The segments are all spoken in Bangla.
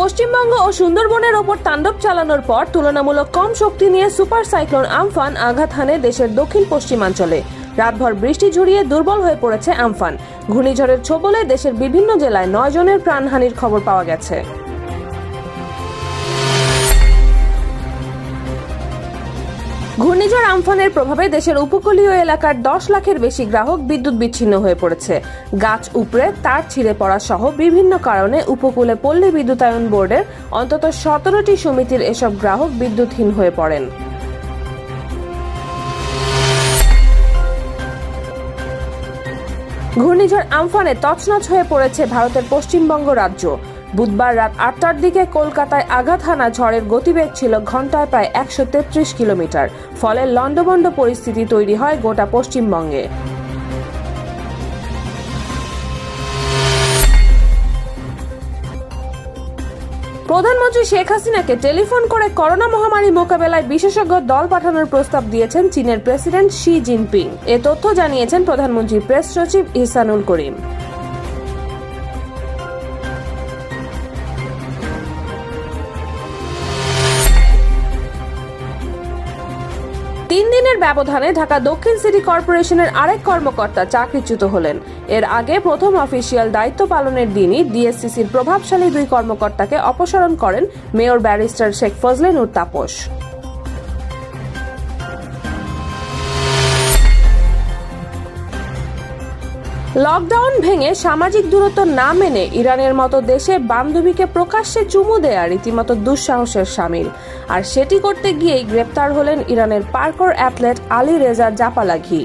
পশ্চিমবঙ্গ ও সুন্দরবনের ওপর তাণ্ডব চালানোর পর তুলনামূলক কম শক্তি নিয়ে সুপার সাইক্লোন আমফান আঘাত হানে দেশের দক্ষিণ পশ্চিমাঞ্চলে। রাতভর বৃষ্টি ঝুরিয়ে দুর্বল হয়ে পড়েছে আমফান। ঘূর্ণিঝড়ের ছোবলে দেশের বিভিন্ন জেলায় নয় জনের প্রাণহানির খবর পাওয়া গেছে। ঘূর্ণিঝড় আমফানের প্রভাবে দেশের উপকূলীয় এলাকার দশ লাখের বেশি গ্রাহক বিদ্যুৎ বিচ্ছিন্ন হয়ে পড়েছে। গাছ উপড়ে, তার ছিঁড়ে পড়া সহ বিভিন্ন কারণে উপকূলে পল্লী বিদ্যুতায়ন বোর্ডের অন্তত সতেরোটি সমিতির এসব গ্রাহক বিদ্যুৎহীন হয়ে পড়েন। ঘূর্ণিঝড় আমফানে তছনছ হয়ে পড়েছে ভারতের পশ্চিমবঙ্গ রাজ্য। বুধবার রাত আটটার দিকে কলকাতায় আঘাত হানা ঝড়ের গতিবেগ ছিল ঘন্টায় প্রায় একশো তেত্রিশ কিলোমিটার। ফলে লন্ডভন্ড পরিস্থিতি তৈরি হয় গোটা পশ্চিমবঙ্গে। প্রধানমন্ত্রী শেখ হাসিনাকে টেলিফোন করে করোনা মহামারী মোকাবেলায় বিশেষজ্ঞ দল পাঠানোর প্রস্তাব দিয়েছেন চীনের প্রেসিডেন্ট শি জিনপিং। এ তথ্য জানিয়েছেন প্রধানমন্ত্রীর প্রেস সচিব ইহসানুল করিম। তিন দিনের ব্যবধানে ঢাকা দক্ষিণ সিটি কর্পোরেশনের আরেক কর্মকর্তা চাকরিচ্যুত হলেন। এর আগে প্রথম অফিসিয়াল দায়িত্ব পালনের দিনই ডিএসসিসির প্রভাবশালী দুই কর্মকর্তাকে অপসারণ করেন mayor barrister Sheikh Fazle Noor Taposh. Lockdown ভেঙে সামাজিক দূরত্ব না মেনে ইরানের মতো দেশে বান্ধবীকে প্রকাশ্যে চুমু দেয়া রীতিমতো দুঃসাহসের সামিল। আর সেটি করতে গিয়েই গ্রেপ্তার হলেন ইরানের পার্কর অ্যাথলেট আলী রেজা জাপালাঘি।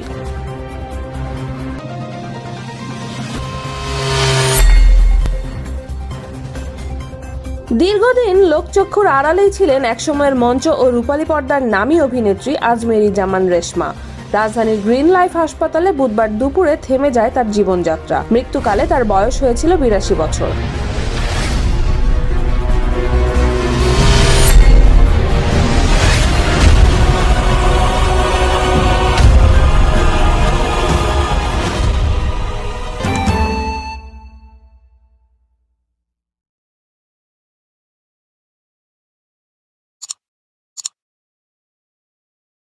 দীর্ঘদিন লোকচক্ষুর আড়ালেই ছিলেন একসময়ের মঞ্চ ও রূপালী পর্দার নামী অভিনেত্রী আজমেরি জামান রেশমা। রাজধানীর গ্রিন লাইফ হাসপাতালে বুধবার দুপুরে থেমে যায় তার জীবনযাত্রা। মৃত্যুকালে তার বয়স হয়েছিল বিরাশি বছর।